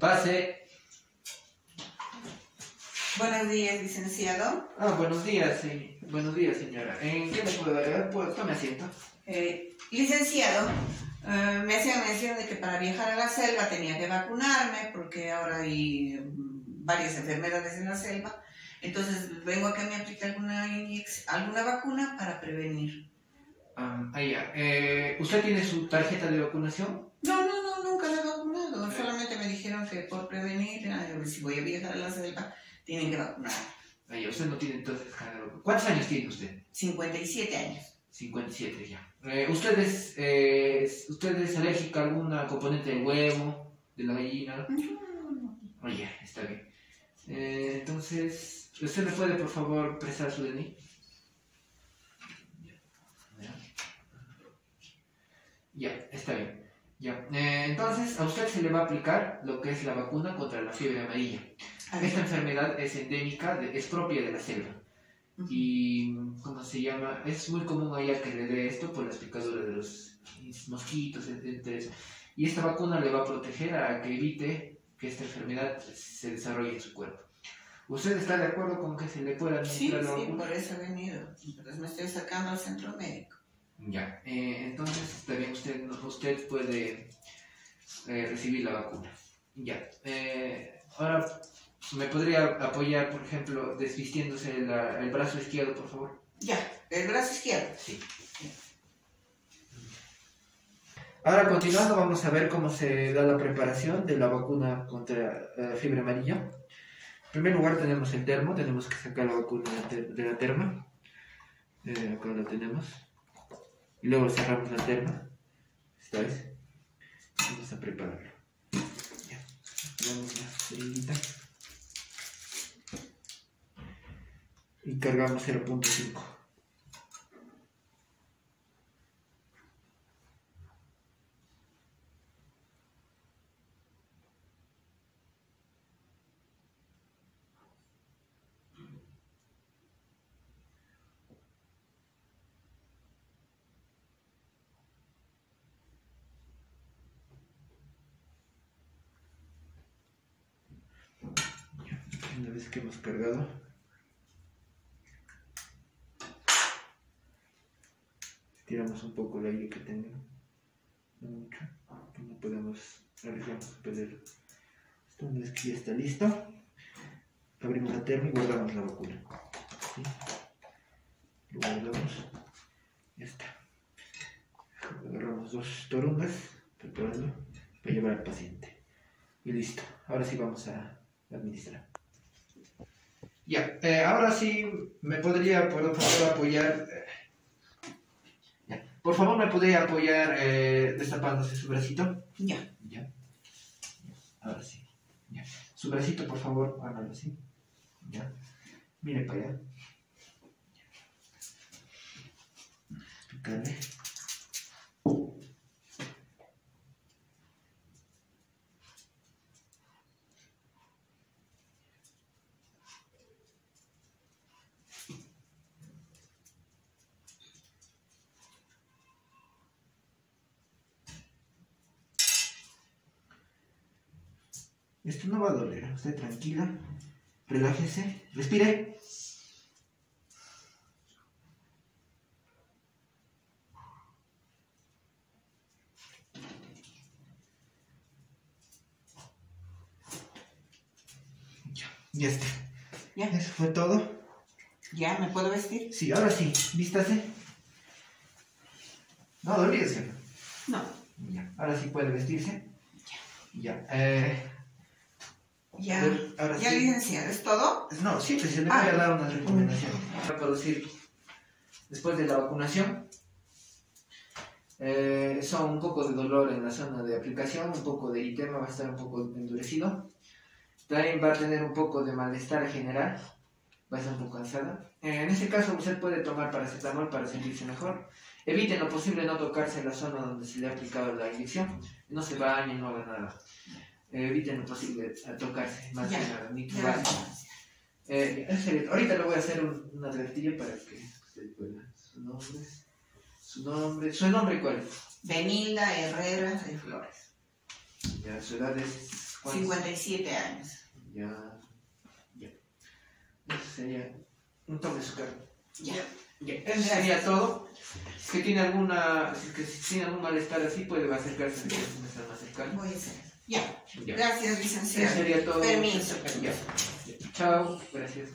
Pase. Buenos días, licenciado. Ah, buenos días, sí. Buenos días, señora. ¿En qué le puedo ayudar? Tome asiento. Eh, licenciado, eh, me hacían mención de que para viajar a la selva tenía que vacunarme porque ahora hay mm, varias enfermedades en la selva. Entonces vengo a que me aplique alguna, alguna vacuna para prevenir. Ah, ahí ya. Eh, ¿Usted tiene su tarjeta de vacunación? No, dijeron que por prevenir, si voy a viajar a la selva, tienen que vacunar. Ya. Usted no tiene entonces. ¿Cuántos años tiene usted? 57 años. 57 ya. Eh, ¿usted, es, eh, ¿Usted es alérgico a alguna componente del huevo, de la gallina? Oye, está bien. Eh, entonces, ¿usted me puede por favor prestar su DNI? Ya, está bien. Ya. Eh, entonces, a usted se le va a aplicar lo que es la vacuna contra la fiebre amarilla. Esta enfermedad es endémica, de- es propia de la selva. Y, ¿cómo se llama? Es muy común allá que le dé esto por las picaduras de los mosquitos, entre eso. Y esta vacuna le va a proteger a que evite que esta enfermedad se desarrolle en su cuerpo. ¿Usted está de acuerdo con que se le pueda Sí, administrar la sí, vacuna? por eso he venido. Entonces me estoy sacando al centro médico. Ya, eh, entonces bien, usted, usted puede eh, recibir la vacuna. Ya, eh, ahora, ¿me podría apoyar, por ejemplo, desvistiéndose la- el brazo izquierdo, por favor? Ya, el brazo izquierdo. Sí. Ahora, continuando, vamos a ver cómo se da la preparación de la vacuna contra la fiebre amarilla. En primer lugar tenemos el termo, tenemos que sacar la vacuna de la ter- de la terma. Eh, acá la tenemos. Y luego cerramos la terma. Esta vez. Vamos a prepararlo. Ya. Ponemos la jeringuita. Y cargamos 0.5. Una vez que hemos cargado, tiramos un poco el aire que tenga, no mucho, no podemos arriesgamos a perder. Esto una vez que ya está listo, abrimos la terma y guardamos la vacuna. Lo guardamos, ya está. Agarramos dos torundas, preparando para llevar al paciente. Y listo, ahora sí vamos a administrar. Ya, eh, ahora sí me podría por favor apoyar. eh, ya. Por favor, me podría apoyar eh, destapándose su bracito. Ya. Ya. Ya. Ahora sí. Ya. Su bracito, por favor, hágalo así. Ya. Mire para allá. Picarle. Esto no va a doler. Usted tranquila. Relájese. Respire. Ya, ya está. Ya. Eso fue todo. ¿Ya me puedo vestir? Sí, ahora sí. Vístase. No, olvídese. No. Ya, ahora sí puede vestirse. Ya. Eh, Ya. ahora ¿Ya, sí. licenciado? ¿Es todo? No, siempre se le Ah. voy a dar unas recomendaciones. Para producir después de la vacunación. eh, son un poco de dolor en la zona de aplicación, un poco de eritema, va a estar un poco endurecido. También va a tener un poco de malestar general, va a estar un poco cansada. Eh, en este caso usted puede tomar paracetamol para sentirse mejor. Evite lo posible no tocarse la zona donde se le ha aplicado la inyección. No se bañe, no haga nada. Eh, evite en lo posible a tocarse, más que nada, ni tubarse. Eh. Ahorita le voy a hacer un, una advertilla para que usted pueda. Su nombre. Su nombre. ¿Su nombre cuál es? Benilda Herrera de Flores. Ya, su edad es... ¿cuánto? 57 años. Ya, ya. Eso sería... Un tome su carro. Ya. Ya, eso sería todo. Si tiene alguna, si, que tiene algún malestar así, puede acercarse a sala más cercana. Voy a hacer. Ya. Ya. Gracias, Eso licenciado. sería todo. Permiso. Chao. Gracias.